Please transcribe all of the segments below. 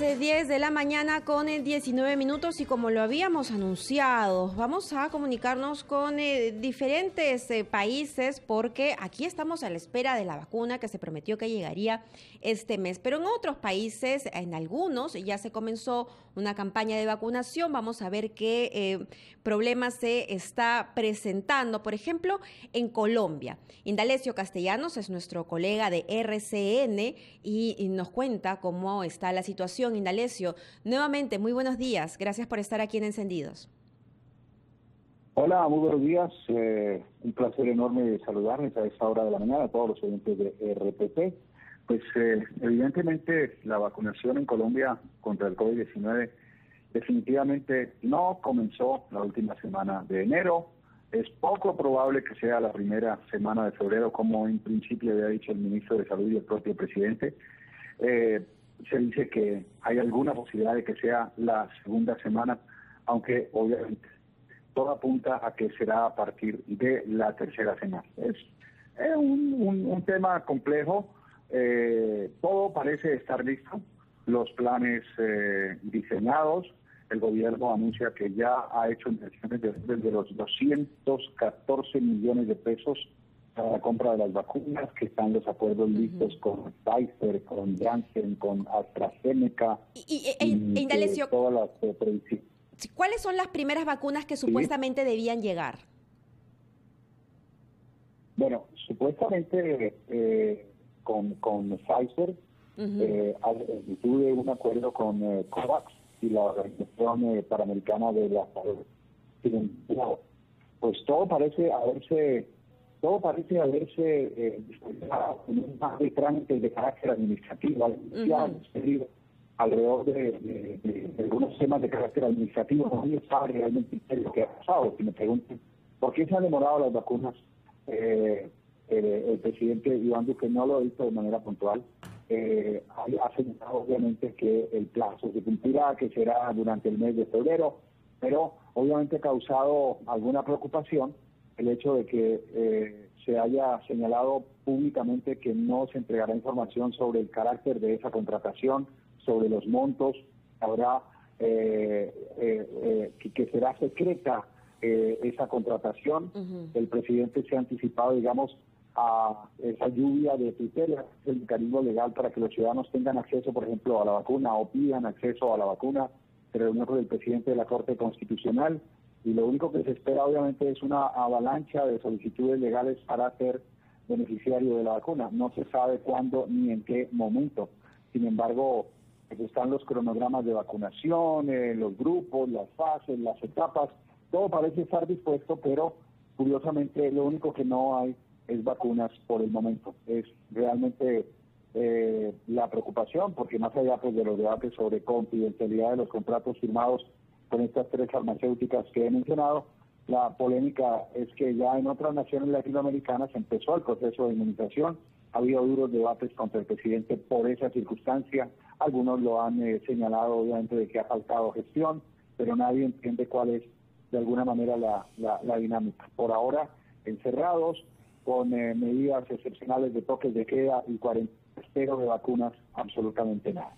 10 de la mañana con 19 minutos y como lo habíamos anunciado, vamos a comunicarnos con eh, diferentes eh, países porque aquí estamos a la espera de la vacuna que se prometió que llegaría este mes. Pero en otros países, en algunos, ya se comenzó una campaña de vacunación. Vamos a ver qué eh, problemas se está presentando. Por ejemplo, en Colombia. Indalecio Castellanos es nuestro colega de RCN y nos cuenta cómo está la situación. Indalecio, nuevamente, muy buenos días. Gracias por estar aquí en Encendidos. Hola, muy buenos días. Eh, un placer enorme saludarles a esta hora de la mañana a todos los oyentes de RPP. Pues eh, evidentemente la vacunación en Colombia contra el COVID-19 definitivamente no comenzó la última semana de enero. Es poco probable que sea la primera semana de febrero, como en principio había dicho el ministro de Salud y el propio presidente. Eh, se dice que hay alguna posibilidad de que sea la segunda semana, aunque obviamente todo apunta a que será a partir de la tercera semana. Es, un, tema complejo, eh, todo parece estar listo, los planes eh, diseñados, el gobierno anuncia que ya ha hecho inversiones de, los 214 millones de pesos para la compra de las vacunas, que están los acuerdos listos con Pfizer, con Janssen, con AstraZeneca. Y, e, e, e todas las eh, ¿Cuáles son las primeras vacunas que supuestamente debían llegar? Bueno, supuestamente eh, con, con Pfizer eh, tuve un acuerdo con eh, COVAX y la Organización eh, Panamericana de la Salud. Pues todo parece haberse todo parece haberse eh, un más de trámites de carácter administrativo, alrededor de, algunos temas de carácter administrativo. No se sabe realmente lo que ha pasado. Si me preguntan por qué se han demorado las vacunas, eh, el, presidente Iván Duque no lo ha dicho de manera puntual. Eh, ha señalado obviamente que el plazo se cumplirá, que será durante el mes de febrero, pero obviamente ha causado alguna preocupación el hecho de que eh, se haya señalado públicamente que no se entregará información sobre el carácter de esa contratación, sobre los montos, habrá eh, eh, que, será secreta esa contratación. El presidente se ha anticipado, digamos, a esa lluvia de tutelas, el mecanismo legal para que los ciudadanos tengan acceso, por ejemplo, a la vacuna o pidan acceso a la vacuna, pero reunió con el presidente de la Corte Constitucional y lo único que se espera obviamente es una avalancha de solicitudes legales para ser beneficiario de la vacuna. No se sabe cuándo ni en qué momento. Sin embargo, pues, están los cronogramas de vacunación, eh, los grupos, las fases, las etapas. Todo parece estar dispuesto, pero curiosamente lo único que no hay es vacunas por el momento. Es realmente eh, la preocupación, porque más allá pues, de los debates sobre confidencialidad de los contratos firmados con estas tres farmacéuticas que he mencionado. La polémica es que ya en otras naciones latinoamericanas empezó el proceso de inmunización. Ha habido duros debates contra el presidente por esa circunstancia. Algunos lo han eh, señalado, obviamente, de que ha faltado gestión, pero nadie entiende cuál es, de alguna manera, la, la, dinámica. Por ahora, encerrados, con eh, medidas excepcionales de toques de queda y cuarentena, de vacunas, absolutamente nada.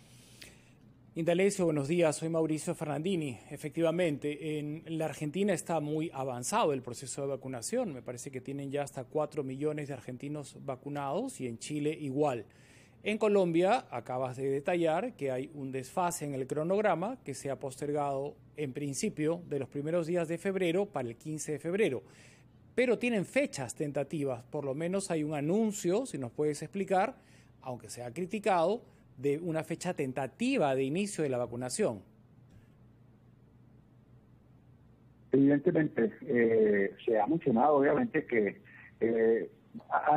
Indalecio, buenos días. Soy Mauricio Fernandini. Efectivamente, en la Argentina está muy avanzado el proceso de vacunación. Me parece que tienen ya hasta 4 millones de argentinos vacunados y en Chile igual. En Colombia, acabas de detallar que hay un desfase en el cronograma que se ha postergado en principio de los primeros días de febrero para el 15 de febrero. Pero tienen fechas tentativas, por lo menos hay un anuncio, si nos puedes explicar, aunque sea criticado, de una fecha tentativa de inicio de la vacunación? Evidentemente, eh, se ha mencionado obviamente que eh,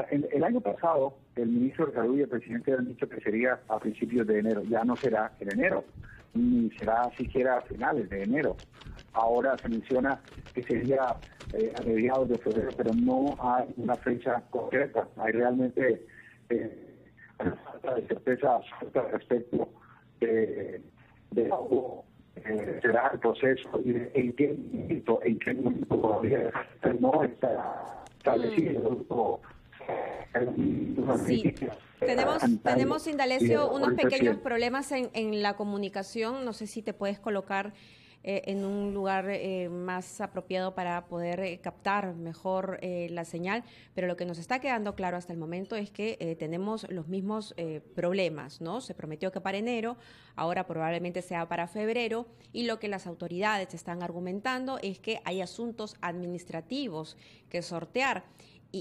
el, año pasado el ministro de Salud y el presidente han dicho que sería a principios de enero, ya no será en enero, ni será siquiera a finales de enero. Ahora se menciona que sería eh, a mediados de febrero, pero no hay una fecha concreta. Hay realmente falta de certeza respecto de, de cómo eh, será el proceso y en qué momento, en qué momento todavía no está establecido. Sí, tenemos, tenemos Indalecio, unos pequeños problemas en, en la comunicación. No sé si te puedes colocar eh, en un lugar eh, más apropiado para poder eh, captar mejor la señal, pero lo que nos está quedando claro hasta el momento es que tenemos los mismos problemas, ¿no? Se prometió que para enero, ahora probablemente sea para febrero, y lo que las autoridades están argumentando es que hay asuntos administrativos que sortear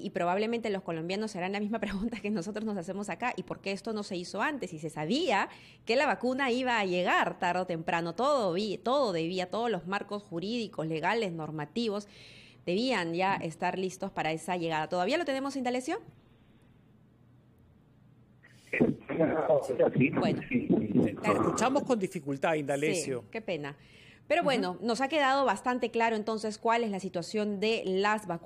y, probablemente los colombianos se harán la misma pregunta que nosotros nos hacemos acá, ¿y por qué esto no se hizo antes? Y se sabía que la vacuna iba a llegar tarde o temprano, todo, todo debía, todos los marcos jurídicos, legales, normativos, debían ya estar listos para esa llegada. ¿Todavía lo tenemos, Indalecio? Bueno, escuchamos con dificultad, Indalecio. Sí, qué pena. Pero bueno, nos ha quedado bastante claro entonces cuál es la situación de las vacunas.